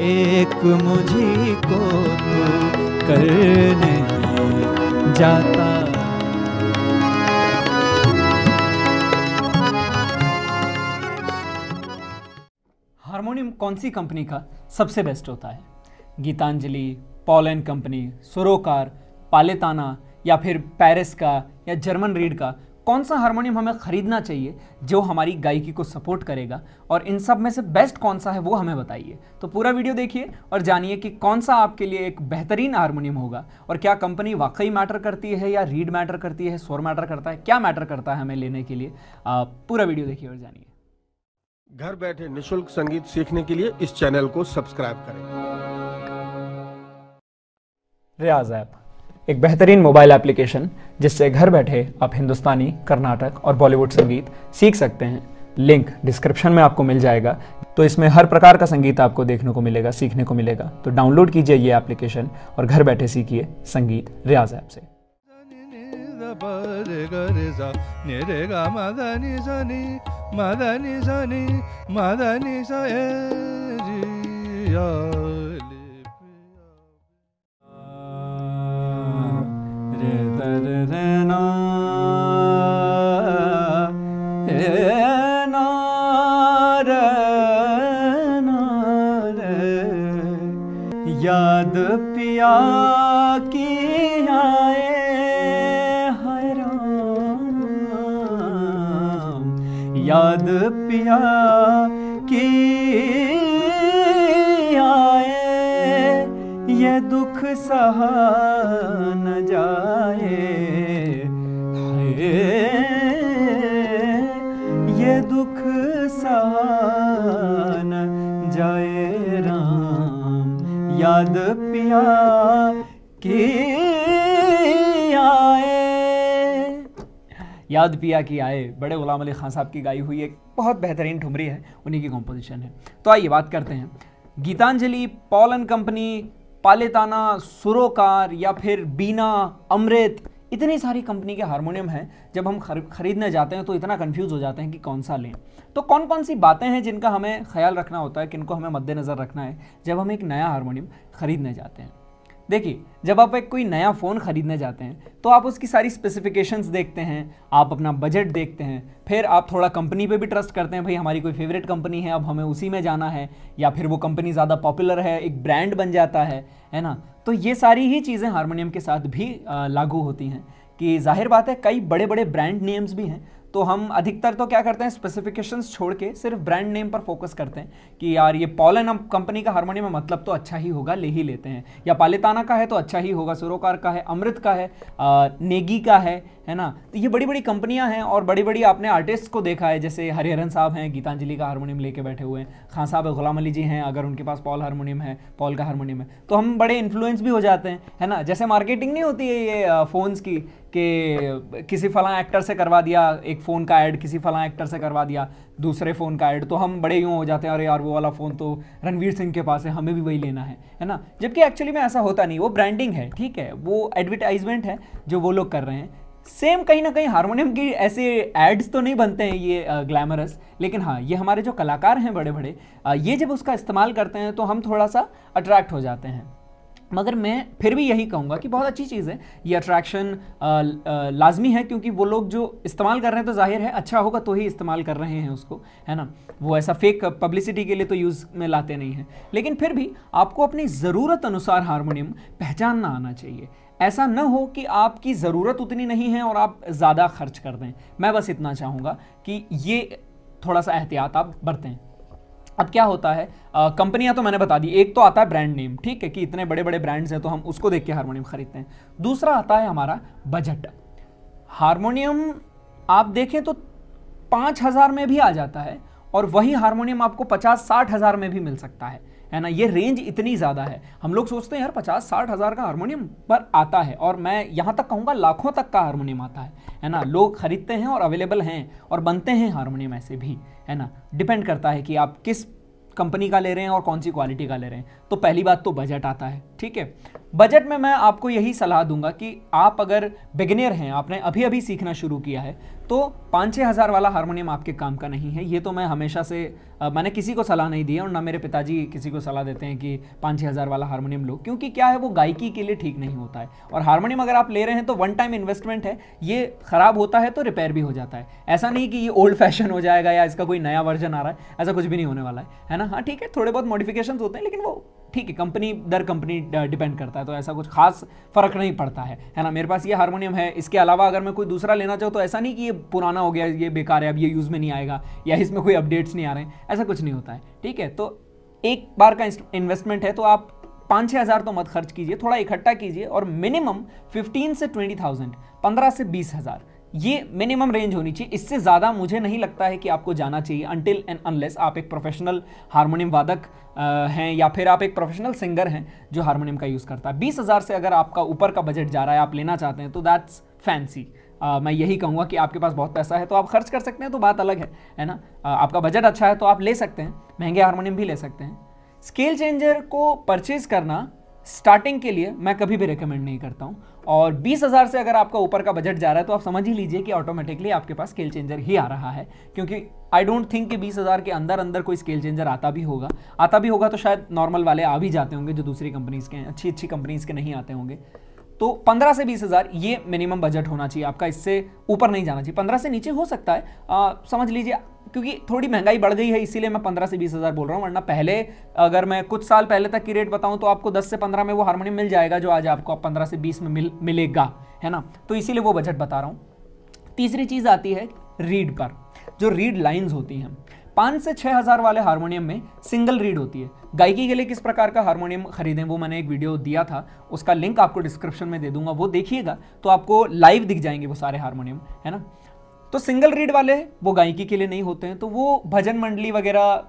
एक मुझी को तू कर नहीं जाता। हारमोनियम कौन सी कंपनी का सबसे बेस्ट होता है? गीतांजलि पॉल एंड कंपनी, सुरोकार, पालेताना या फिर पेरिस का या जर्मन रीड का कौन सा हारमोनियम हमें खरीदना चाहिए जो हमारी गायकी को सपोर्ट करेगा और इन सब में से बेस्ट कौन सा है वो हमें बताइए। तो पूरा वीडियो देखिए और जानिए कि कौन सा आपके लिए एक बेहतरीन हारमोनियम होगा और क्या कंपनी वाकई मैटर करती है या रीड मैटर करती है स्वर मैटर करता है क्या मैटर करता है हमें लेने के लिए आ, पूरा वीडियो देखिए और जानिए। घर बैठे निशुल्क संगीत सीखने के लिए इस चैनल को सब्सक्राइब करें। रियाज ऐप। एक बेहतरीन मोबाइल एप्लीकेशन जिससे घर बैठे आप हिंदुस्तानी, कर्नाटक और बॉलीवुड संगीत सीख सकते हैं। लिंक डिस्क्रिप्शन में आपको मिल जाएगा। तो इसमें हर प्रकार का संगीत आपको देखने को मिलेगा, सीखने को मिलेगा। तो डाउनलोड कीजिए ये एप्लीकेशन और घर बैठे सीखिए संगीत रियाज ऐप से। रे याद पिया की आए हाय राम। याद पिया की दुख सहा न जाए। ये दुख सहा न जाए राम। याद पिया की आए। याद पिया की आए। बड़े गुलाम अली खान साहब की गाई हुई एक बहुत बेहतरीन ठुमरी है, उन्हीं की कॉम्पोजिशन है। तो आइए बात करते हैं। गीतांजलि पॉल एंड कंपनी पालेताना सुरोकार या फिर बीना, अमृत, इतनी सारी कंपनी के हारमोनियम हैं। जब हम खर- खरीदने जाते हैं तो इतना कंफ्यूज हो जाते हैं कि कौन सा लें। तो कौन कौन सी बातें हैं जिनका हमें ख्याल रखना होता है, किनको हमें मद्देनज़र रखना है, जब हम एक नया हारमोनियम खरीदने जाते हैं? देखिए, जब आप एक कोई नया फ़ोन ख़रीदने जाते हैं तो आप उसकी सारी स्पेसिफिकेशंस देखते हैं, आप अपना बजट देखते हैं, फिर आप थोड़ा कंपनी पे भी ट्रस्ट करते हैं, भाई, हमारी कोई फेवरेट कंपनी है, अब हमें उसी में जाना है, या फिर वो कंपनी ज़्यादा पॉपुलर है, एक ब्रांड बन जाता है है ना? तो ये सारी ही चीज़ें हारमोनियम के साथ भी लागू होती हैं, कि ज़ाहिर बात है, कई बड़े बड़े ब्रांड नेम्स भी हैं तो हम अधिकतर तो क्या करते हैं स्पेसिफिकेशंस छोड़ के सिर्फ़ ब्रांड नेम पर फोकस करते हैं कि यार ये पॉलन कंपनी का हारमोनियम मतलब तो अच्छा ही होगा ले ही लेते हैं। या पालेताना का है तो अच्छा ही होगा सुरोकार का है अमृत का है आ, नेगी का है है ना? तो ये बड़ी बड़ी कंपनियाँ हैं और बड़ी बड़ी आपने आर्टिस्ट को देखा है जैसे हरिहरन साहब हैं गीतांजलि का हारमोनियम लेके बैठे हुए हैं। खान साहब गुलाम अली जी हैं अगर उनके पास पॉल हारमोनियम है पॉल का हारमोनियम है तो हम बड़े इन्फ्लुएंस भी हो जाते हैं है ना? जैसे मार्केटिंग नहीं होती है ये फ़ोन्स की। कि, किसी फला एक्टर से करवा दिया, एक फ़ोन का ऐड किसी फला एक्टर से करवा दिया, दूसरे फ़ोन का ऐड तो हम बड़े यूँ हो जाते हैं, अरे यार, वो वाला फ़ोन तो रणवीर सिंह के पास है, हमें भी वही लेना है। है ना? जबकि एक्चुअली में ऐसा होता नहीं, वो ब्रांडिंग है, ठीक है? वो एडवर्टाइजमेंट है, जो वो लोग कर रहे हैं। सेम कहीं ना कहीं हारमोनियम की ऐसे एड्स तो नहीं बनते हैं ये ग्लैमरस लेकिन हाँ ये हमारे जो कलाकार हैं बड़े बड़े ये जब उसका इस्तेमाल करते हैं तो हम थोड़ा सा अट्रैक्ट हो जाते हैं। मगर मैं फिर भी यही कहूँगा कि बहुत अच्छी चीज़ है। ये अट्रैक्शन लाजमी है क्योंकि वो लोग जो इस्तेमाल कर रहे हैं तो ज़ाहिर है अच्छा होगा तो ही इस्तेमाल कर रहे हैं उसको, है ना? वो ऐसा फेक पब्लिसिटी के लिए तो यूज़ में लाते नहीं हैं। लेकिन फिर भी आपको अपनी ज़रूरत अनुसार हारमोनियम पहचानना आना चाहिए। ऐसा न हो कि आपकी ज़रूरत उतनी नहीं है और आप ज़्यादा खर्च कर दें। मैं बस इतना चाहूँगा कि ये थोड़ा सा एहतियात आप बरतें। अब क्या होता है? कंपनियाँ तो मैंने बता दी, एक तो आता है ब्रांड नेम ठीक है कि इतने बड़े बड़े ब्रांड्स हैं तो हम उसको देख के हारमोनियम खरीदते हैं। दूसरा आता है हमारा बजट हारमोनियम आप देखें तो पाँच हज़ार में भी आ जाता है और वही हारमोनियम आपको पचास साठ हज़ार में भी मिल सकता है। है ना? ये रेंज इतनी ज़्यादा है। हम लोग सोचते हैं, यार, पचास, साठ हज़ार का हारमोनियम पर आता है और मैं यहाँ तक कहूँगा, लाखों तक का हारमोनियम आता है। है ना? लोग खरीदते हैं और अवेलेबल हैं और बनते हैं हारमोनियम ऐसे भी, है ना? डिपेंड करता है कि आप किस कंपनी का ले रहे हैं और कौन सी क्वालिटी का ले रहे हैं। तो पहली बात तो बजट आता है। ठीक है? बजट में मैं आपको यही सलाह दूँगा कि आप अगर बिगिनर हैं आपने अभी अभी सीखना शुरू किया है तो पाँच छः हज़ार वाला हारमोनियम आपके काम का नहीं है। ये तो मैं हमेशा से आ, मैंने किसी को सलाह नहीं दी है और ना मेरे पिताजी किसी को सलाह देते हैं कि पाँच छः हज़ार वाला हारमोनियम लो क्योंकि क्या है वो गायकी के लिए ठीक नहीं होता है। और हारमोनियम अगर आप ले रहे हैं तो वन टाइम इन्वेस्टमेंट है ये ख़राब होता है तो रिपेयर भी हो जाता है। ऐसा नहीं कि ये ओल्ड फ़ैशन हो जाएगा या इसका कोई नया वर्जन आ रहा है ऐसा कुछ भी नहीं होने वाला है है ना? हाँ ठीक है थोड़े बहुत मॉडिफिकेशन होते हैं लेकिन वो ठीक है कंपनी दर कंपनी डिपेंड करता है तो ऐसा कुछ खास फ़र्क नहीं पड़ता है है ना? मेरे पास ये हारमोनियम है, इसके अलावा अगर मैं कोई दूसरा लेना चाहूँ तो ऐसा नहीं कि ये पुराना हो गया, ये बेकार है, अब ये यूज़ में नहीं आएगा, या इसमें कोई अपडेट्स नहीं आ रहे हैं, ऐसा कुछ नहीं होता है, ठीक है? तो एक बार का इन्वेस्टमेंट है तो आप पाँच छः हज़ार तो मत खर्च कीजिए, थोड़ा इकट्ठा कीजिए, और मिनिमम फिफ्टीन से ट्वेंटी थाउज़ेंड पंद्रह से बीस हज़ार ये मिनिमम रेंज होनी चाहिए। इससे ज़्यादा मुझे नहीं लगता है कि आपको जाना चाहिए अनटिल एंड अनलेस आप एक प्रोफेशनल हारमोनियम वादक हैं या फिर आप एक प्रोफेशनल सिंगर हैं जो हारमोनियम का यूज़ करता है। बीस हज़ार से अगर आपका ऊपर का बजट जा रहा है आप लेना चाहते हैं तो दैट्स फैंसी Uh, मैं यही कहूँगा कि आपके पास बहुत पैसा है तो आप खर्च कर सकते हैं तो बात अलग है है ना? uh, आपका बजट अच्छा है तो आप ले सकते हैं महँगे हारमोनियम भी ले सकते हैं। स्केल चेंजर को परचेज करना स्टार्टिंग के लिए मैं कभी भी रिकमेंड नहीं करता हूँ। और बीस हज़ार से अगर आपका ऊपर का बजट जा रहा है तो आप समझ ही लीजिए कि ऑटोमेटिकली आपके पास स्केल चेंजर ही आ रहा है। क्योंकि आई डोंट थिंक कि बीस हज़ार के अंदर अंदर कोई स्केल चेंजर आता भी होगा। आता भी होगा तो शायद नॉर्मल वाले आ भी जाते होंगे जो दूसरी कंपनीज़ के हैं अच्छी अच्छी कंपनीज़ के नहीं आते होंगे। तो पंद्रह से बीस हज़ार ये मिनिमम बजट होना चाहिए आपका इससे ऊपर नहीं जाना चाहिए। पंद्रह से नीचे हो सकता है। आ, समझ लीजिए क्योंकि थोड़ी महँगाई बढ़ गई है इसीलिए मैं पंद्रह से बीस हज़ार बोल रहा हूँ वरना पहले अगर मैं कुछ साल पहले तक की रेट बताऊँ तो आपको दस से पंद्रह में वो हारमोनियम मिल जाएगा जो आज आपको पंद्रह से बीस में मिल मिलेगा है ना? तो इसीलिए वो बजट बता रहा हूँ। तीसरी चीज़ आती है रीड पर। जो रीड लाइन्स होती हैं पाँच से छः हज़ार वाले हारमोनियम में सिंगल रीड होती है। गायकी के लिए किस प्रकार का हारमोनियम खरीदें, वो मैंने एक वीडियो दिया था। उसका लिंक आपको डिस्क्रिप्शन में दे दूँगा, वो देखिएगा तो आपको लाइव दिख जाएँगे वो सारे हारमोनियम, है ना? तो सिंगल रीड वाले वो गायकी के लिए नहीं होते हैं तो वो भजन मंडली वगैरह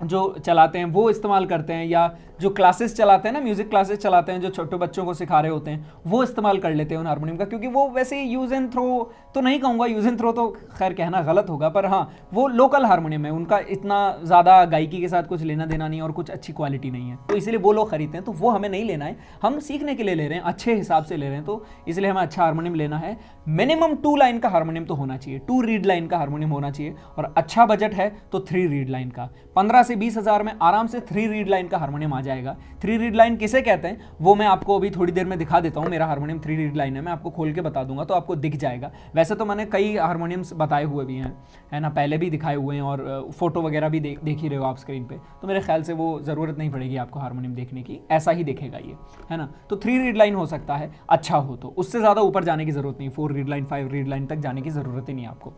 जो चलाते हैं, वो इस्तेमाल करते हैं, या जो क्लासेस चलाते हैं ना, म्यूज़िक क्लासेस चलाते हैं, जो छोटे बच्चों को सिखा रहे होते हैं, वो इस्तेमाल कर लेते हैं उन हारमोनियम का, क्योंकि वो वैसे यूज़ एंड थ्रो तो नहीं कहूँगा यूज़ एंड थ्रो तो खैर कहना गलत होगा, पर हाँ वो लोकल हारमोनियम है उनका इतना ज़्यादा गायकी के साथ कुछ लेना देना नहीं और कुछ अच्छी क्वालिटी नहीं है। तो इसलिए वो लोग खरीदते हैं तो वो हमें नहीं लेना है। हम सीखने के लिए ले रहे हैं, अच्छे हिसाब से ले रहे हैं तो इसलिए हमें अच्छा हारमोनियम लेना है। मिनिमम टू लाइन का हारमोनियम तो होना चाहिए टू रीड लाइन का हारमोनियम होना चाहिए, और अच्छा बजट है तो थ्री रीड लाइन का। पंद्रह से बीस हज़ार में आराम से थ्री रीड लाइन का हारमोनियम आ जाएगा। थ्री रीड लाइन किसे कहते हैं, वो मैं आपको अभी थोड़ी देर में दिखा देता हूँ, मेरा हारमोनियम थ्री रीड लाइन है, मैं आपको खोल के बता दूँगा तो आपको दिख जाएगा। वैसे तो मैंने कई हारमोनियम्स बताए हुए भी हैं, है ना? पहले भी दिखाए हुए हैं और फ़ोटो वगैरह भी देख देख ही रहे हो आप स्क्रीन पे। तो मेरे ख्याल से वो ज़रूरत नहीं पड़ेगी आपको हारमोनियम देखने की। ऐसा ही देखेगा ये, है ना? तो थ्री रीड लाइन हो सकता है अच्छा हो तो। उससे ज़्यादा ऊपर जाने की ज़रूरत नहीं four reed line five reed line तक जाने की ज़रूरत ही नहीं आपको।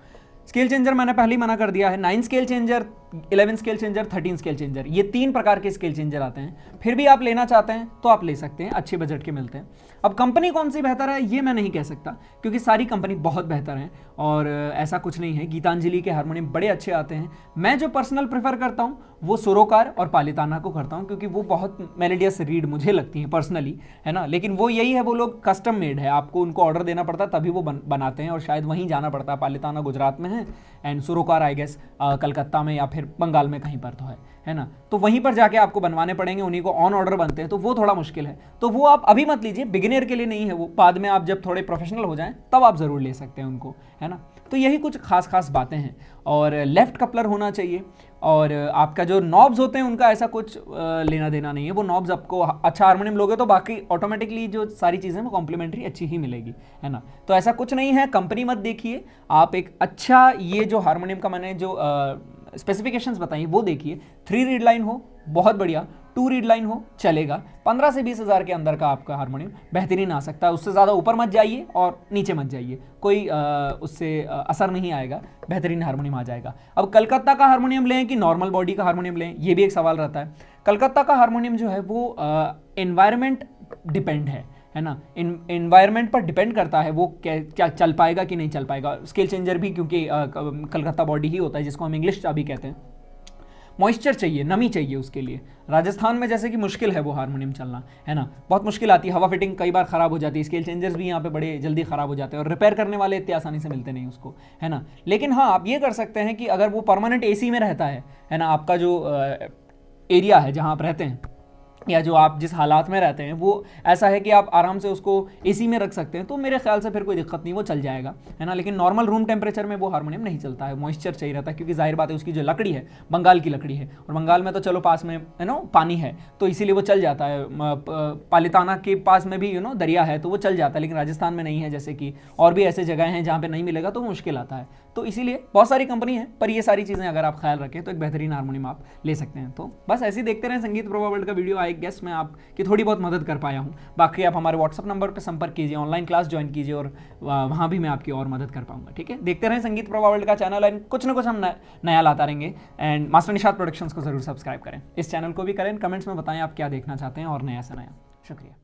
स्केल चेंजर मैंने पहले ही मना कर दिया है। Nine scale changer eleven scale changer thirteen scale changer ये तीन प्रकार के स्केल चेंजर आते हैं। फिर भी आप लेना चाहते हैं तो आप ले सकते हैं अच्छे बजट के मिलते हैं। अब कंपनी कौन सी बेहतर है ये मैं नहीं कह सकता क्योंकि सारी कंपनी बहुत बेहतर हैं और ऐसा कुछ नहीं है। गीतांजलि के हारमोनियम बड़े अच्छे आते हैं। मैं जो पर्सनल प्रेफर करता हूँ वो सुरोकार और पालिताना को करता हूँ क्योंकि वो बहुत मेलेडियस रीड मुझे लगती है पर्सनली है ना? लेकिन वो यही है वो लोग कस्टम मेड है। आपको उनको ऑर्डर देना पड़ता है तभी वो बन, बनाते हैं और शायद वहीं जाना पड़ता। है पालिताना गुजरात में है and Surokar I guess Calcutta में या फिर बंगाल में कहीं पर तो है है ना? तो वहीं पर जाके आपको बनवाने पड़ेंगे, उन्हीं को ऑन ऑर्डर बनते हैं तो वो थोड़ा मुश्किल है। तो वो आप अभी मत लीजिए बिगिनियर के लिए नहीं है वो, बाद में आप जब थोड़े प्रोफेशनल हो जाएँ, तब आप ज़रूर ले सकते हैं उनको, है ना? तो यही कुछ खास खास बातें हैं, और लेफ़्ट कपलर होना चाहिए, और आपका जो नॉब्स होते हैं, उनका ऐसा कुछ लेना देना नहीं है, वो नॉब्स आपको अच्छा हारमोनियम लोगे तो बाकी ऑटोमेटिकली जो सारी चीज़ें वो कॉम्प्लीमेंट्री अच्छी ही मिलेगी, है ना? तो ऐसा कुछ नहीं है कंपनी मत देखिए, आप एक अच्छा ये जो हारमोनियम का मैंने जो स्पेसिफिकेशंस बताइए वो देखिए। थ्री रीड लाइन हो बहुत बढ़िया। टू रीड लाइन हो चलेगा। पंद्रह से बीस हज़ार के अंदर का आपका हारमोनियम बेहतरीन आ सकता है। उससे ज़्यादा ऊपर मत जाइए और नीचे मत जाइए। कोई आ, उससे आ, असर नहीं आएगा। बेहतरीन हारमोनियम आ जाएगा। अब कलकत्ता का हारमोनियम लें कि नॉर्मल बॉडी का हारमोनियम लें ये भी एक सवाल रहता है। कलकत्ता का हारमोनियम जो है वो एनवायरमेंट डिपेंड है। है ना? इन्वायरमेंट पर डिपेंड करता है वो क्या चल पाएगा कि नहीं चल पाएगा। स्केल चेंजर भी क्योंकि कलकत्ता बॉडी ही होता है, जिसको हम इंग्लिश अभी कहते हैं। मॉइस्चर चाहिए, नमी चाहिए उसके लिए। राजस्थान में जैसे कि मुश्किल है वो हारमोनियम चलना, है ना? बहुत मुश्किल आती है, हवा फिटिंग कई बार ख़राब हो जाती है। स्केल चेंजर्स भी यहाँ पे बड़े जल्दी ख़राब हो जाते हैं और रिपेयर करने वाले इतने आसानी से मिलते नहीं उसको, है ना? लेकिन हाँ आप ये कर सकते हैं कि अगर वो परमानेंट एसी में रहता है है ना? आपका जो एरिया है जहाँ आप रहते हैं या जो आप जिस हालात में रहते हैं, वो ऐसा है कि आप आराम से उसको एसी में रख सकते हैं तो मेरे ख्याल से फिर कोई दिक्कत नहीं, वो चल जाएगा, है ना? लेकिन नॉर्मल रूम टेम्परेचर में वो हारमोनियम नहीं चलता है मॉइस्चर चाहिए रहता है, क्योंकि ज़ाहिर बात है उसकी जो लकड़ी है, बंगाल की लकड़ी है, और बंगाल में तो चलो पास में है ना पानी है तो इसीलिए वो चल जाता है पालिताना के पास में भी यू नो दरिया है तो वो चल जाता है, लेकिन राजस्थान में नहीं है, जैसे कि और भी ऐसे जगह हैं जहाँ पर नहीं मिलेगा तो मुश्किल आता है। तो इसीलिए बहुत सारी कंपनी है, पर ये सारी चीज़ें अगर आप ख्याल रखें तो एक बेहतरीन हारमोनियम आप ले सकते हैं। तो बस ऐसे ही देखते रहें संगीत प्रभा वर्ल्ड का वीडियो आई गेस मैं आपकी थोड़ी बहुत मदद कर पाया हूँ। बाकी आप हमारे व्हाट्सअप नंबर पर संपर्क कीजिए ऑनलाइन क्लास ज्वाइन कीजिए और वहाँ भी मैं आपकी और मदद कर पाऊँगा, ठीक है? देखते रहें संगीत प्रभा वर्ल्ड का चैनल एंड कुछ ना कुछ हम नया लाता रहेंगे। एंड मास्टर निशाद प्रोडक्शंस को ज़रूर सब्सक्राइब करें। इस चैनल को भी करें। कमेंट्स में बताएँ आप क्या देखना चाहते हैं और नया से नया। शुक्रिया।